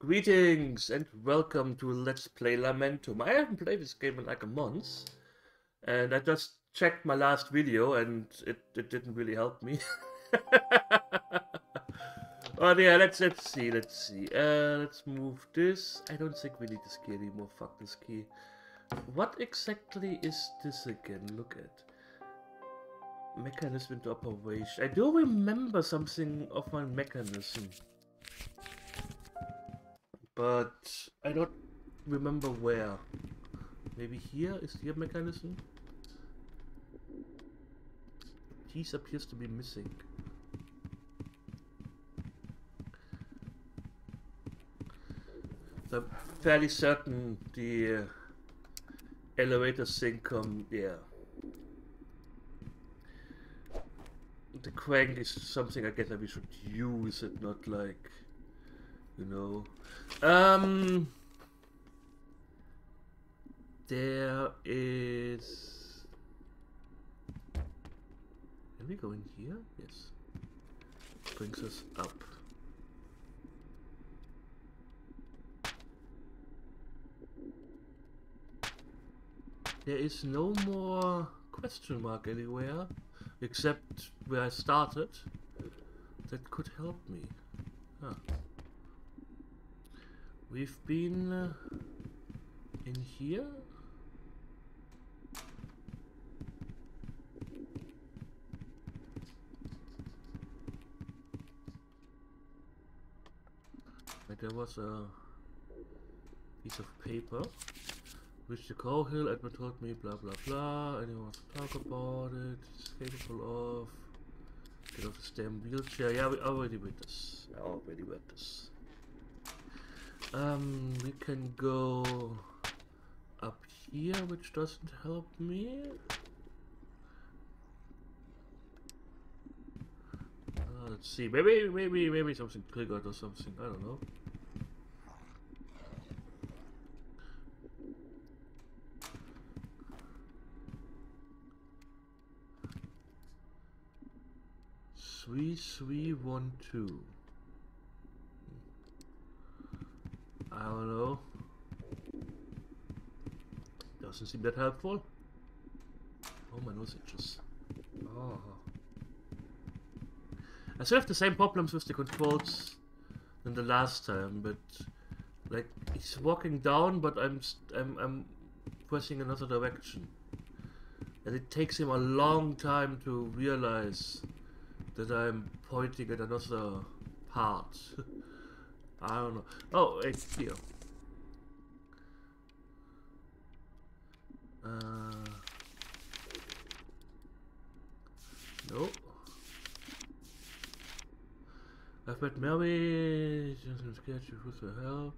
Greetings and welcome to Let's Play Lamentum. I haven't played this game in like a month, and I just checked my last video and it, it didn't really help me. oh yeah, let's let's see, let's see. Uh, let's move this. I don't think we need this key anymore. Fuck this key. What exactly is this again? Look at mechanism into operation. I do remember something of my mechanism but I don't remember where. Maybe here is the mechanism? Piece appears to be missing. I'm fairly certain the elevator sync come um, yeah. The crank is something I guess that we should use it, not like you know. Um, there is. Can we go in here? Yes. Brings us up. There is no more question mark anywhere except where I started. That could help me. Huh. We've been uh, in here. There was a piece of paper which the cow hill Edmund told me blah blah blah anyone wants to talk about it. It's capable of get off the damn wheelchair. Yeah we already read this I already read this um, we can go up here, which doesn't help me. Uh, let's see. Maybe, maybe, maybe something triggered or something. I don't know. Three, three, one, two. I don't know. Doesn't seem that helpful. Oh, my nose itches. Oh. I still have the same problems with the controls than the last time, but like he's walking down, but I'm I'm I'm pressing another direction, and it takes him a long time to realize that I'm pointing at another part. I don't know. Oh, it's you. Uh, nope. I've met Mary. Just scared you for help.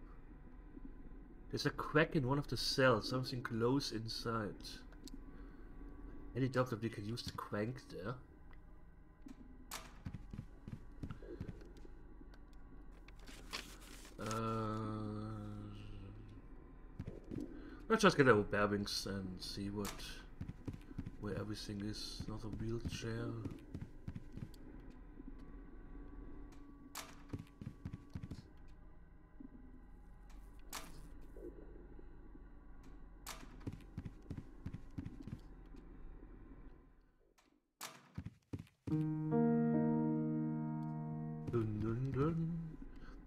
There's a crack in one of the cells. Something close inside. Any doubt that we can use the crank there? Uh, let's just get our bearings and see what where everything is. Another wheelchair.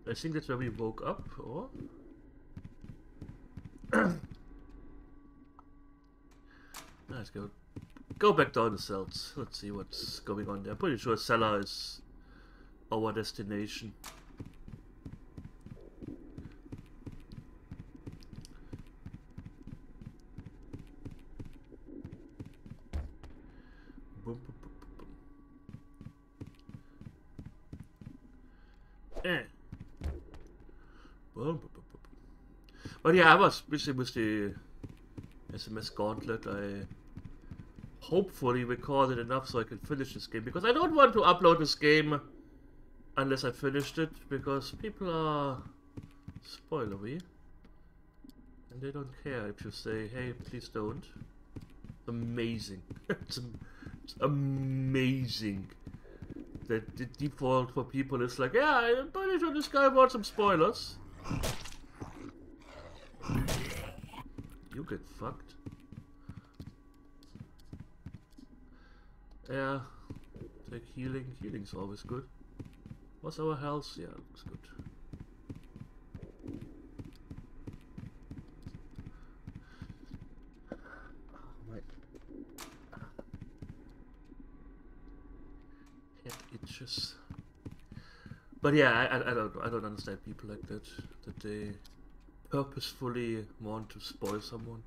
I think that's where we woke up, or? Let's go. Go back down the cells. Let's see what's going on there. Pretty sure cellar is our destination. Yeah, I was busy with the SMS Gauntlet. I hopefully recorded enough so I can finish this game because I don't want to upload this game unless I finished it because people are spoilery and they don't care if you say, hey, please don't. Amazing. it's, it's amazing that the default for people is like, yeah, I'm pretty sure this guy wants some spoilers. You get fucked. Yeah. Take healing. Healing's always good. What's our health? Yeah, looks good. Oh my head itches. But yeah, I, I, I don't I don't understand people like that. That they purposefully want to spoil someone.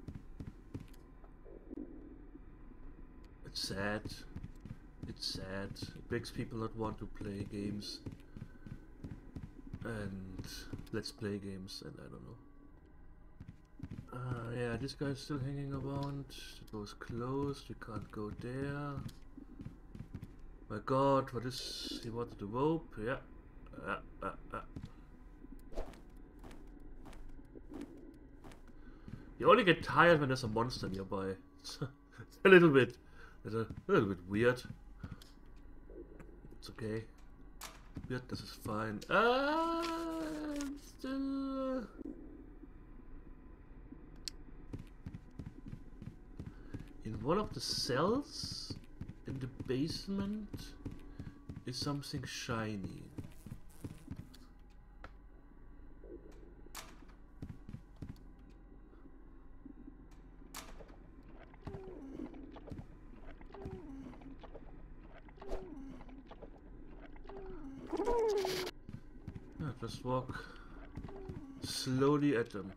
It's sad. It's sad. It makes people not want to play games. And let's play games, and I don't know. Uh, yeah, this guy's still hanging around. The door's closed. We can't go there. My god, what is... He wanted the rope. Yeah. Uh, uh, You only get tired when there's a monster nearby. It's a little bit... It's a little bit weird. It's okay. Weirdness is fine. Uh, still... In one of the cells in the basement is something shiny. Just walk slowly at them.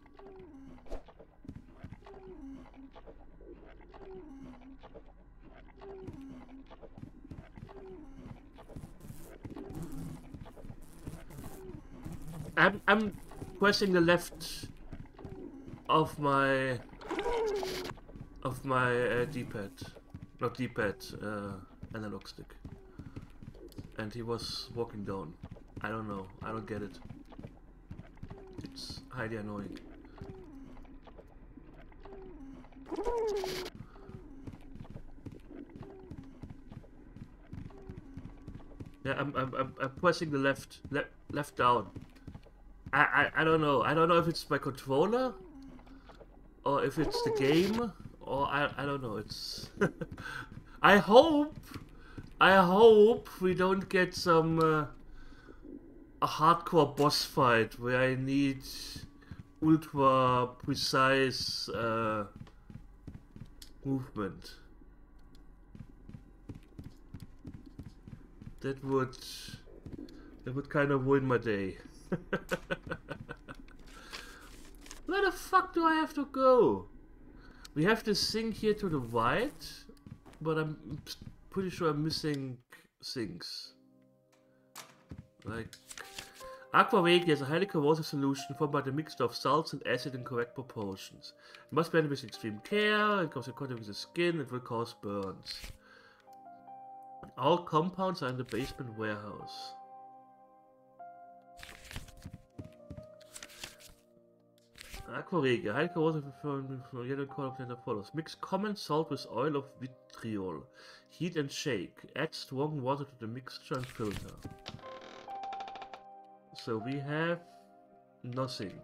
I'm I'm pressing the left of my of my uh, D-pad, not D-pad, uh, analog stick, and he was walking down. I don't know. I don't get it. It's highly annoying. Yeah, I'm I'm I'm, pressing the left left left down. I, I I don't know. I don't know if it's my controller or if it's the game or I I don't know. It's I hope I hope we don't get some uh, a hardcore boss fight where I need ultra precise uh, movement. That would that would kind of ruin my day. Where the fuck do I have to go? We have this thing here to the right, but I'm pretty sure I'm missing things. Like, Aqua Regia is a highly corrosive solution formed by the mixture of salts and acid in correct proportions. It must be handled with extreme care, it in contact with the skin, it will cause burns. All compounds are in the basement warehouse. Aquaregia, highly corrosive from yellow color plant follows. Mix common salt with oil of vitriol. Heat and shake. Add strong water to the mixture and filter. So we have nothing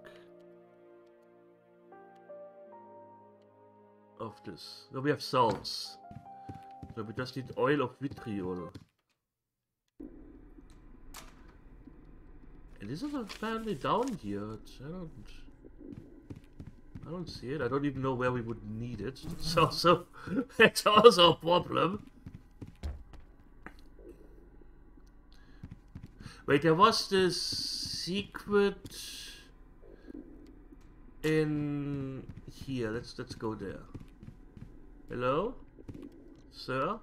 of this. No, we have salts. So we just need oil of vitriol. And this is apparently down here. I don't... I don't see it. I don't even know where we would need it. It's also, it's also a problem. Wait, there was this secret in here. Let's let's go there. Hello, sir.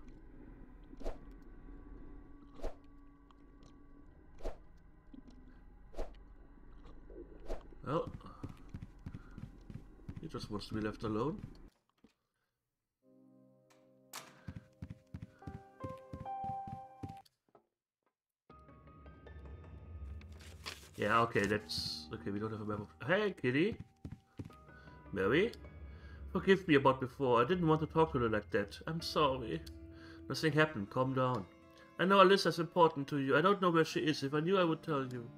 Well, he just wants to be left alone. Yeah, okay, that's... Okay, we don't have a map of... Hey, kitty! Mary? Forgive me about before. I didn't want to talk to her like that. I'm sorry. Nothing happened. Calm down. I know Alyssa's important to you. I don't know where she is. If I knew, I would tell you.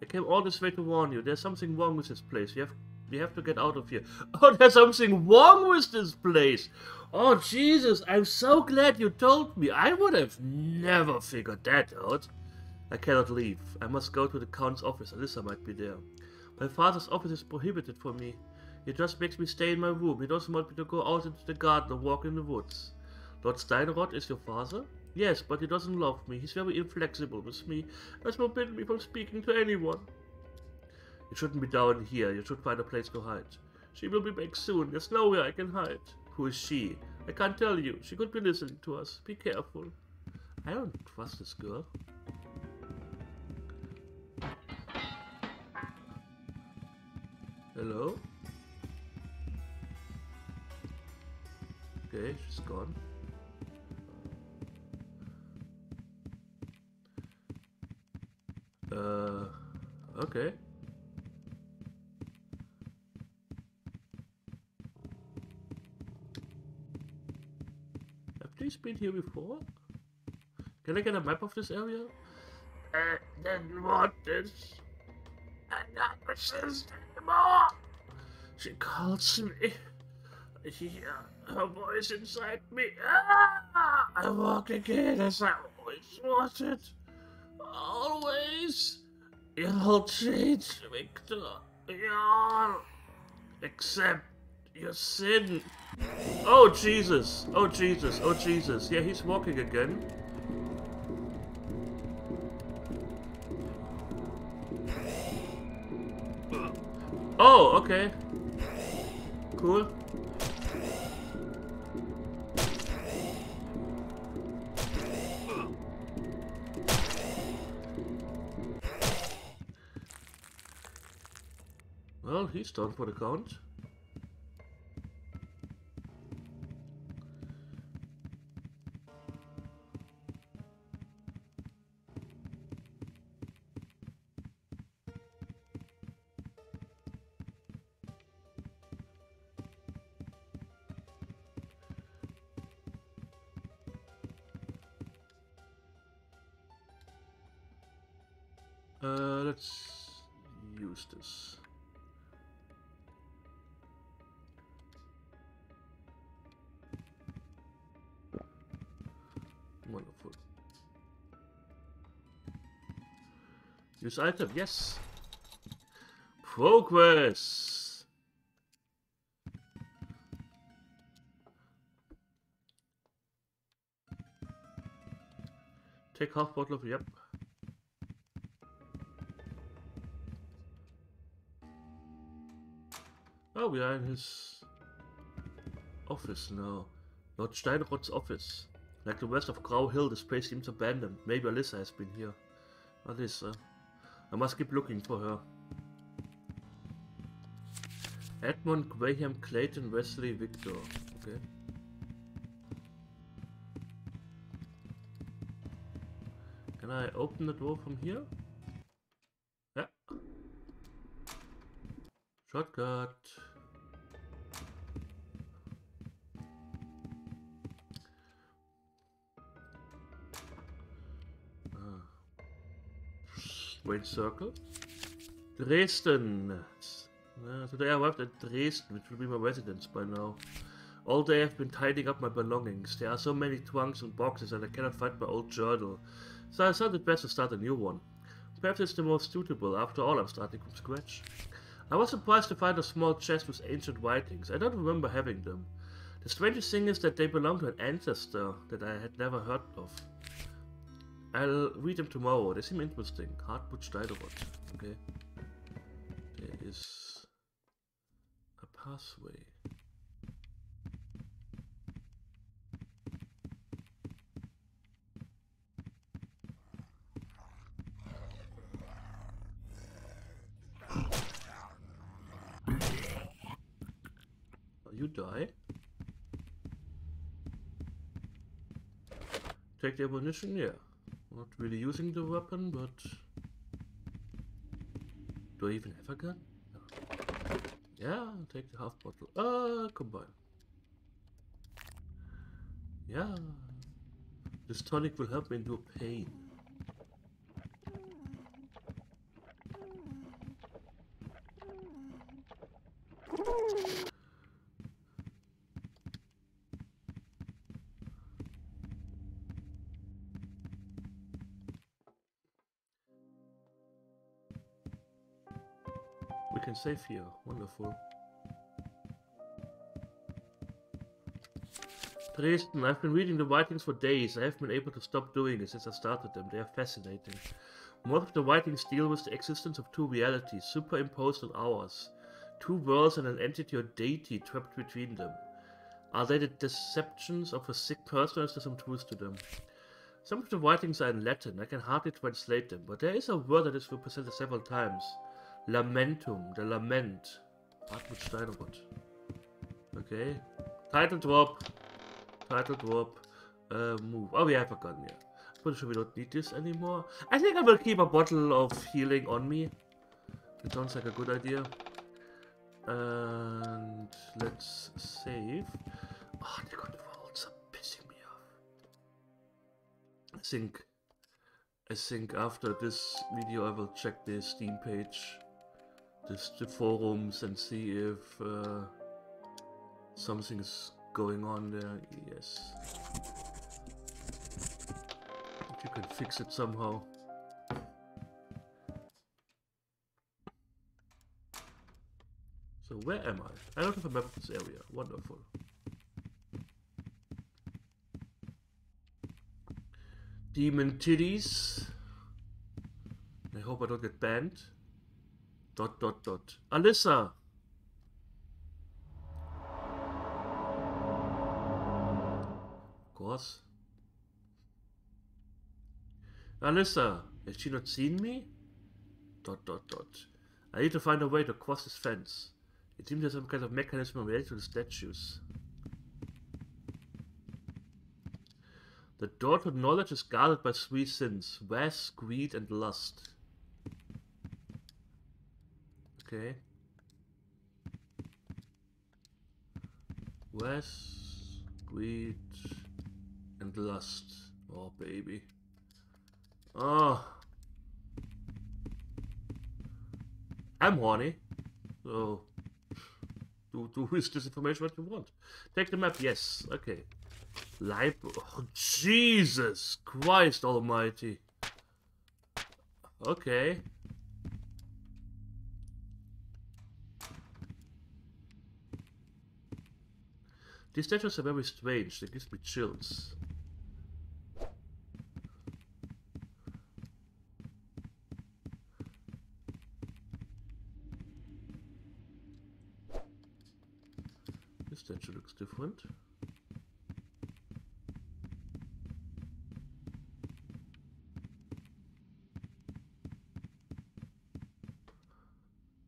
I came all this way to warn you. There's something wrong with this place. We have we have to get out of here. Oh, there's something wrong with this place. Oh, Jesus, I'm so glad you told me. I would have never figured that out. I cannot leave. I must go to the Count's office. Alyssa might be there. My father's office is prohibited for me. He just makes me stay in my room. He doesn't want me to go out into the garden or walk in the woods. Lord Steinrod is your father? Yes, but he doesn't love me. He's very inflexible with me. Has forbidden me from speaking to anyone. You shouldn't be down here. You should find a place to hide. She will be back soon. There's nowhere I can hide. Who is she? I can't tell you. She could be listening to us. Be careful. I don't trust this girl. Hello? Okay, she's gone. Uh, okay. Have these been here before? Can I get a map of this area? I didn't want this. I'm not resist anymore. She calls me. I hear her voice inside me. Ah! I walk again as I always wanted. Always. You'll change, Victor. You'll accept your sin. Oh, Jesus. Oh, Jesus. Oh, Jesus. Yeah, he's walking again. Oh, okay. Cool. Well, he's done for the count. Use item, yes. Progress. Take half bottle of, yep. Oh, we are in his office now. Lord Steinrod's office. Like the rest of Grau Hill, this place seems abandoned. Maybe Alyssa has been here. Alyssa. Uh, I must keep looking for her. Edmund, Graham, Clayton, Wesley, Victor. Okay. Can I open the door from here? Yeah. Shortcut. Wait circle. Dresden. Uh, today I arrived at Dresden, which will be my residence by now. All day I've been tidying up my belongings. There are so many trunks and boxes and I cannot find my old journal. So I thought it best to start a new one. Perhaps it's the most suitable, after all I'm starting from scratch. I was surprised to find a small chest with ancient writings. I don't remember having them. The strangest thing is that they belong to an ancestor that I had never heard of. I'll read them tomorrow. They seem interesting. Hartmut Steinrod. Okay. There is a pathway. You die. Take the ammunition, yeah. Not really using the weapon, but... Do I even have a gun? No. Yeah, I'll take the half bottle. Uh, combine. Yeah. This tonic will help me endure pain. Save here. Wonderful. Dresden, I've been reading the writings for days. I haven't been able to stop doing it since I started them. They are fascinating. Most of the writings deal with the existence of two realities, superimposed on ours. Two worlds and an entity or deity trapped between them. Are they the deceptions of a sick person or is there some truth to them? Some of the writings are in Latin. I can hardly translate them, but there is a word that is represented several times. Lamentum, the lament. Hartmut Steinergott. Okay. Title drop. Title drop. Uh, move. Oh, we have a gun, yeah. Pretty sure we don't need this anymore. I think I will keep a bottle of healing on me. It sounds like a good idea. And let's save. Oh, the controls are pissing me off. I think I think after this video I will check the Steam page, this, the forums and see if uh, something is going on there. Yes. If you can fix it somehow. So where am I? I don't have a map of this area. Wonderful. Demon titties. I hope I don't get banned. Dot dot dot. Alyssa! Of course. Alyssa, has she not seen me? Dot dot dot. I need to find a way to cross this fence. It seems there's some kind of mechanism related to the statues. The door to knowledge is guarded by three sins wrath, greed, and lust. Okay. Wrath, greed, and lust. Oh, baby. Oh. I'm horny. So, do, do with this information what you want. Take the map, yes. Okay. Library. Oh, Jesus Christ almighty. Okay. These statues are very strange. They give me chills. This statue looks different.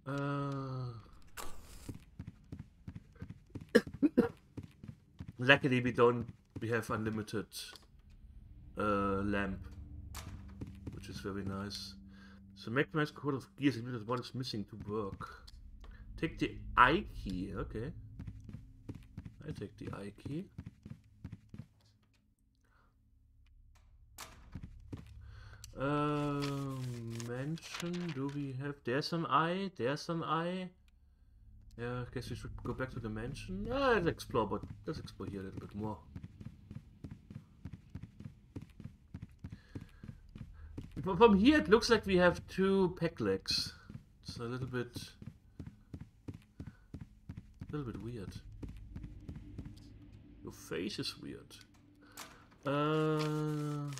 Uh, luckily we don't we have unlimited uh, lamp which is very nice. So maximize code of gears if one is missing to work. Take the I key okay. I take the I key. Uh, mention do we have there's an eye there's an eye yeah, I guess we should go back to the mansion. Yeah, let's explore, but let's explore here a little bit more. From here, it looks like we have two peg legs. It's a little bit, a little bit weird. Your face is weird. Uh,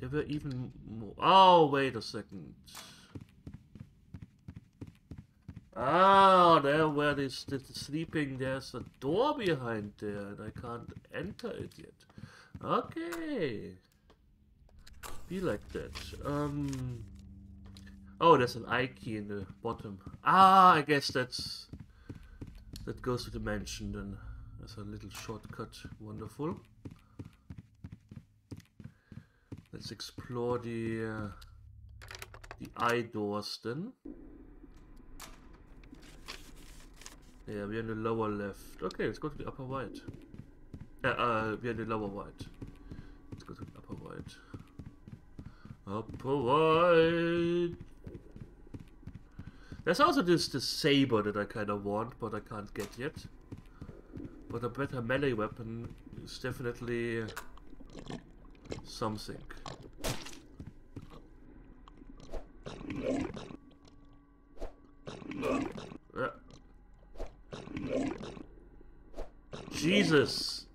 there were even more. Oh, wait a second. Ah, there where this, this sleeping, there's a door behind there, and I can't enter it yet. Okay. Be like that. Um. Oh, there's an I key in the bottom. Ah, I guess that's that goes to the mansion then. There's a little shortcut. Wonderful. Let's explore the uh, the eye doors then. Yeah, we're in the lower left. Okay, let's go to the upper right. Uh, uh, we're in the lower right. Let's go to the upper right. Upper right. There's also this, this saber that I kind of want, but I can't get yet. But a better melee weapon is definitely something. Uh. Jesus!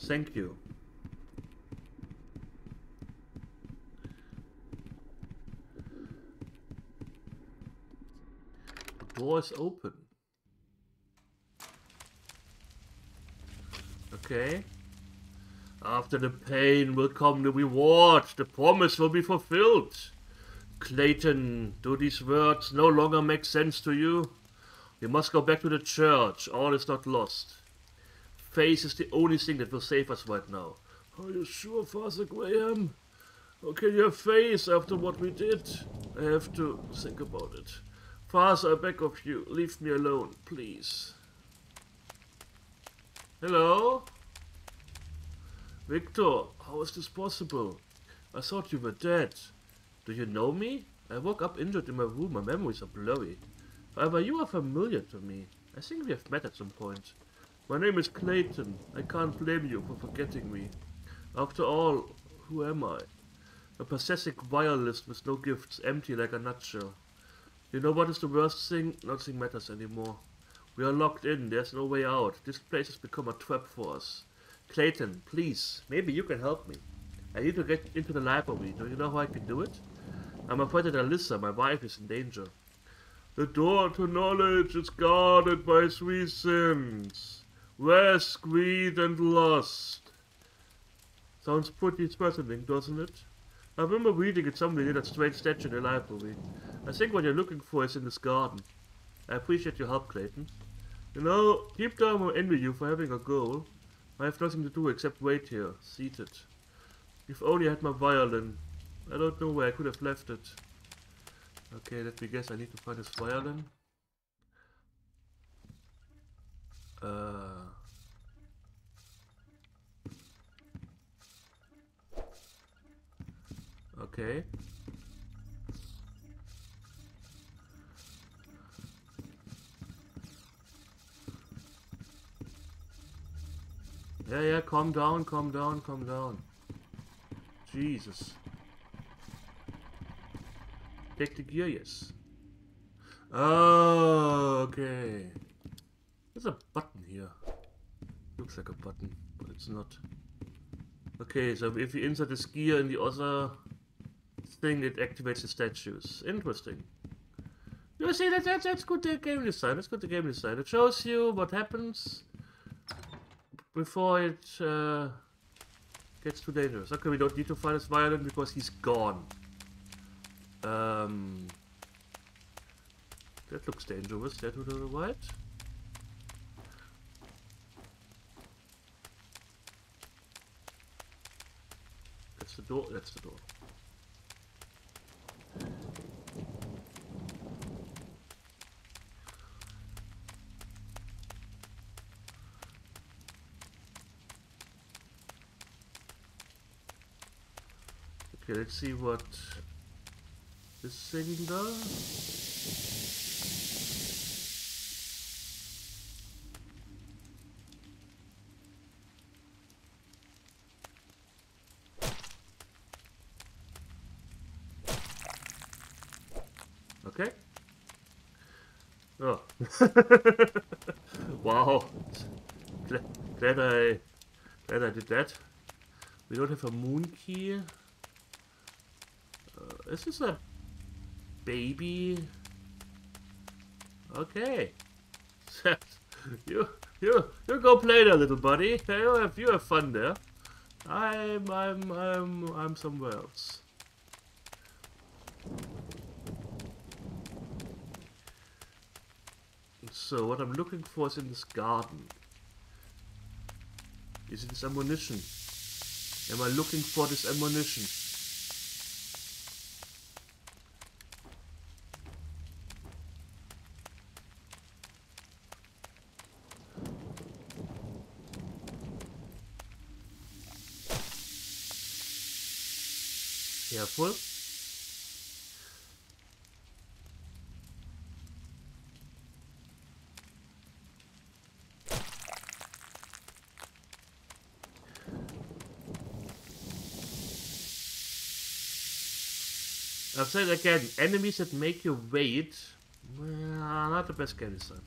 Thank you. The door is open. Okay. After the pain will come the reward. The promise will be fulfilled. Clayton, do these words no longer make sense to you? We must go back to the church. All is not lost. Faith is the only thing that will save us right now. Are you sure, Father Graham? How can you have faith after what we did? I have to think about it. Father, I beg of you, leave me alone, please. Hello? Victor, how is this possible? I thought you were dead. Do you know me? I woke up injured in my room. My memories are blurry. However, you are familiar to me. I think we have met at some point. My name is Clayton. I can't blame you for forgetting me. After all, who am I? A pathetic violist with no gifts, empty like a nutshell. You know what is the worst thing? Nothing matters anymore. We are locked in, there's no way out. This place has become a trap for us. Clayton, please, maybe you can help me. I need to get into the library. Do you know how I can do it? I'm afraid that Alyssa, my wife, is in danger. The door to knowledge is guarded by three sins. Risk, greed, and lust. Sounds pretty threatening, doesn't it? I remember reading it somewhere near that strange statue in the library. I think what you're looking for is in this garden. I appreciate your help, Clayton. You know, deep down I envy you for having a goal. I have nothing to do except wait here, seated. If only I had my violin. I don't know where I could have left it. Okay, let me guess, I need to find this violin. Uh... Okay. Yeah, yeah, calm down, calm down, calm down. Jesus. Take the gear, yes. Oh, okay. There's a button here. Looks like a button, but it's not. Okay, so if you insert this gear in the other thing, it activates the statues. Interesting. You see, that, that, that's good game design. That's good game design. It shows you what happens before it uh, gets too dangerous. Okay, we don't need to find his violin because he's gone. Um, that looks dangerous. There to the right. That's the door. That's the door. Okay, let's see what this thing does. Okay. Oh. wow. Glad I, glad I did that. We don't have a moon key. This is a baby. Okay. you you you go play there, little buddy. You have you have fun there. I'm I'm I'm I'm somewhere else. So what I'm looking for is in this garden. Is it this ammunition? Am I looking for this ammunition? Careful. I've said again, enemies that make you wait, well, not the best son.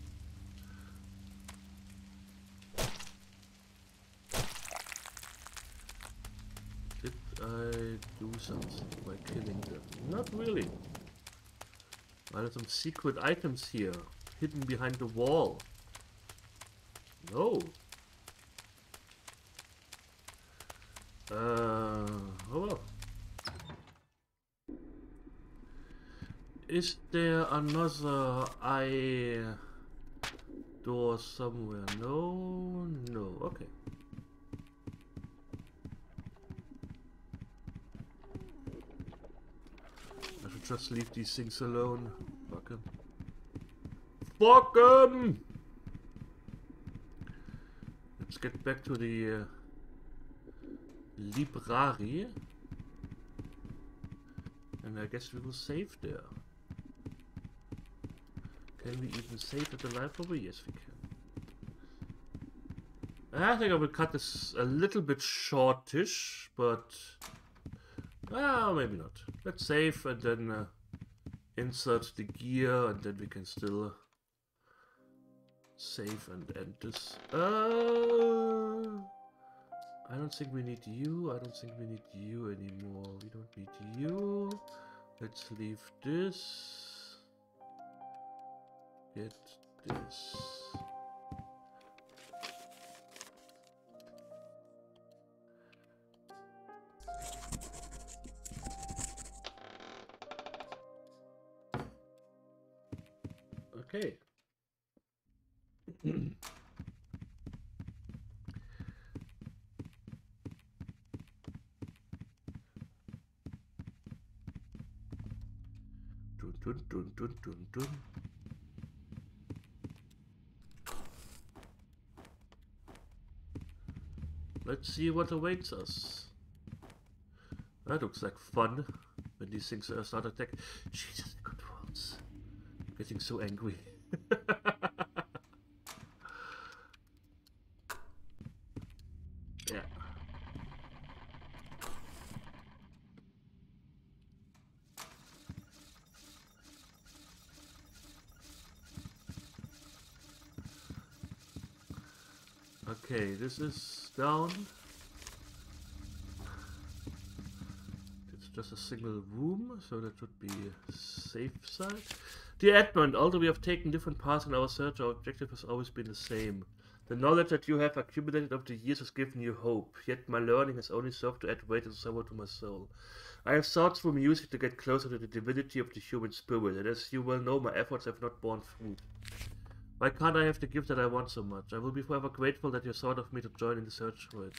Did I do something by killing them? Not really. Are there some secret items here, hidden behind the wall? No. Uh, oh well. Is there another eye door somewhere? No, no, okay. I should just leave these things alone. Fuck them. Fuck 'em. Fuck 'em! Let's get back to the uh, library. And I guess we will save there. Can we even save at the library? Yes, we can. I think I will cut this a little bit shortish, but... Well, maybe not. Let's save and then uh, insert the gear and then we can still save and end this. Uh, I don't think we need you. I don't think we need you anymore. We don't need you. Let's leave this. Get this. Okay. dun dun dun dun dun Let's see what awaits us. That looks like fun when these things start attacking. Jesus, the controls. Getting so angry. yeah. Okay, this is down. It's just a single room, so that would be safe side. Dear Edmund, although we have taken different paths in our search, our objective has always been the same. The knowledge that you have accumulated over the years has given you hope, yet my learning has only served to add weight and sorrow to my soul. I have sought through music to get closer to the divinity of the human spirit, and as you well know, my efforts have not borne fruit. Why can't I have the gift that I want so much? I will be forever grateful that you thought of me to join in the search for it.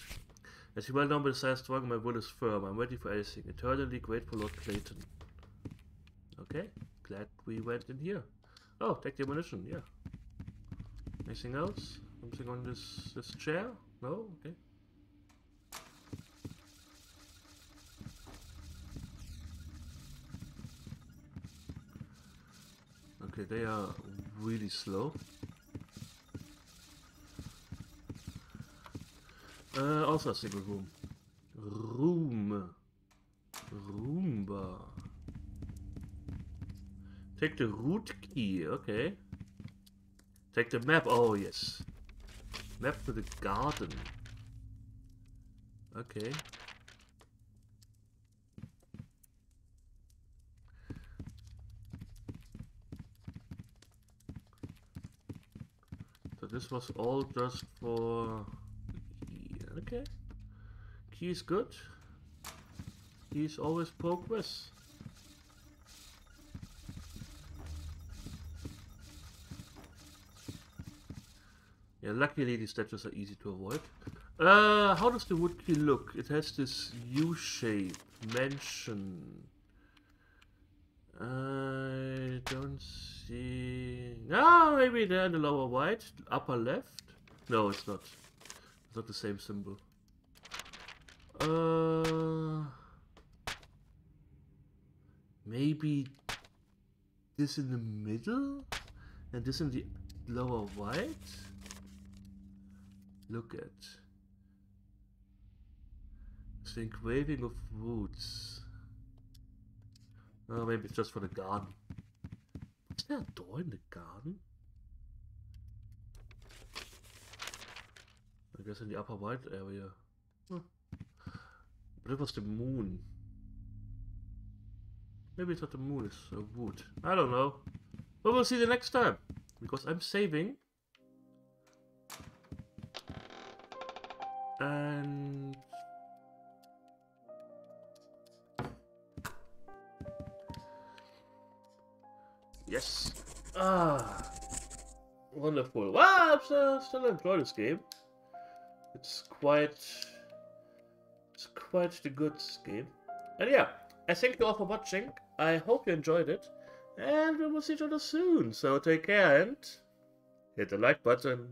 As you well know, is strong, my will is firm. I'm ready for anything. Eternally grateful, Lord Clayton. Okay, glad we went in here. Oh, take the ammunition, yeah. Anything else? Something on this this chair? No? Okay. Okay, they are really slow. Uh, also a single room. Room. Roomba. Take the root key, okay. Take the map, oh yes. Map to the garden. Okay. This was all just for... Okay. Key is good. Is always progress. Yeah, luckily these statues are easy to avoid. Uh, how does the wood key look? It has this U shape. Mansion. Don't see... Ah, maybe there in the lower right. Upper left? No, it's not. It's not the same symbol. Uh... Maybe this in the middle? And this in the lower right? Look at the engraving of roots. Oh, maybe it's just for the garden. Is there a door in the garden? I guess in the upper right area. Huh. But it was the moon. Maybe it's not the moon, it's a wood. I don't know. But we'll see the next time. Because I'm saving. And... Yes. Ah. Wonderful. Wow, I'm still, still enjoying this game. It's quite... It's quite the good game. And yeah, I thank you all for watching. I hope you enjoyed it. And we will see each other soon. So take care and hit the like button.